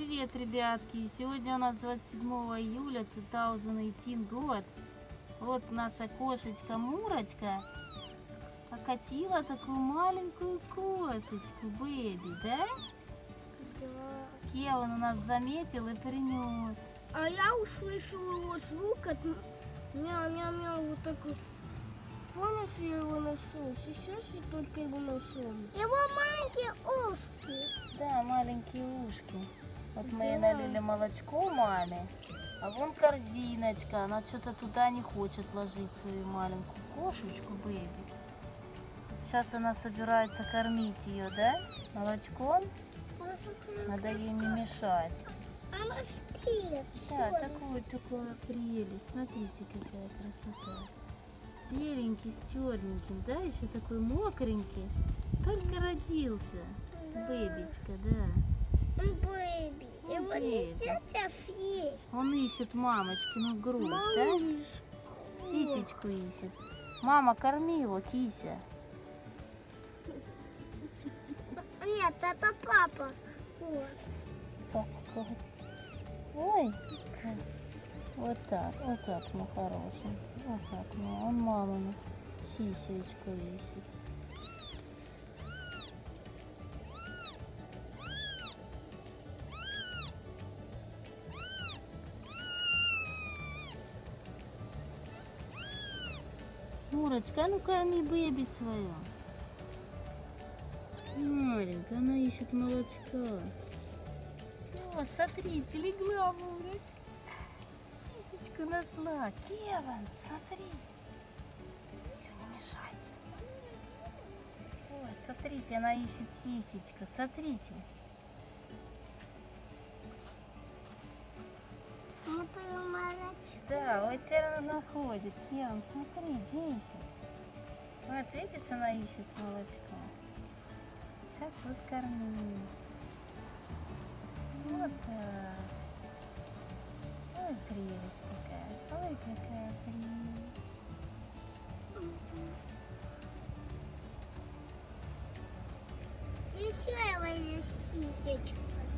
Привет, ребятки! Сегодня у нас 27 июля 2018 год. Вот наша кошечка Мурочка покатила такую маленькую кошечку, бэби, да? Да. Кеван у нас заметил и принес. А я услышала его звук от мяу-мяу-мяу вот такой. Помнишь, я его нашел? Сейчас я только его нашел. Его маленькие ушки. Да, маленькие ушки. Вот мы ей налили молочко маме. А вон корзиночка. Она что-то туда не хочет ложить свою маленькую кошечку, бэби. Сейчас она собирается кормить ее, да? Молочком. Надо ей не мешать. Да, такой, такая прелесть. Смотрите, какая красота. Беленький, с черненьким, да? Еще такой мокренький. Только родился. Бэбичка, да. Бэби. Нельзя сейчас есть. Он ищет мамочкину грудь, да? Малыш. Сисечку ищет. Мама, корми его, кися. Нет, это папа. Вот. Ой, вот так, вот так, мой хороший. Вот так, ну, он мамину сисечку ищет. Мурочка, а ну корми бэби свою. Маленькая, она ищет молочка. Все, смотрите, легла Мурочка. Сисечку нашла. Кеван, смотри. Все, не мешайте. Вот, смотрите, она ищет сисечка. Смотрите. Да, она находит. Кеван, смотри, Джейсон. Вот, видишь, она ищет молочко. Сейчас будет кормить. Вот так. Ой, прелесть какая. Ой, какая прелесть. Еще его есть сисечка.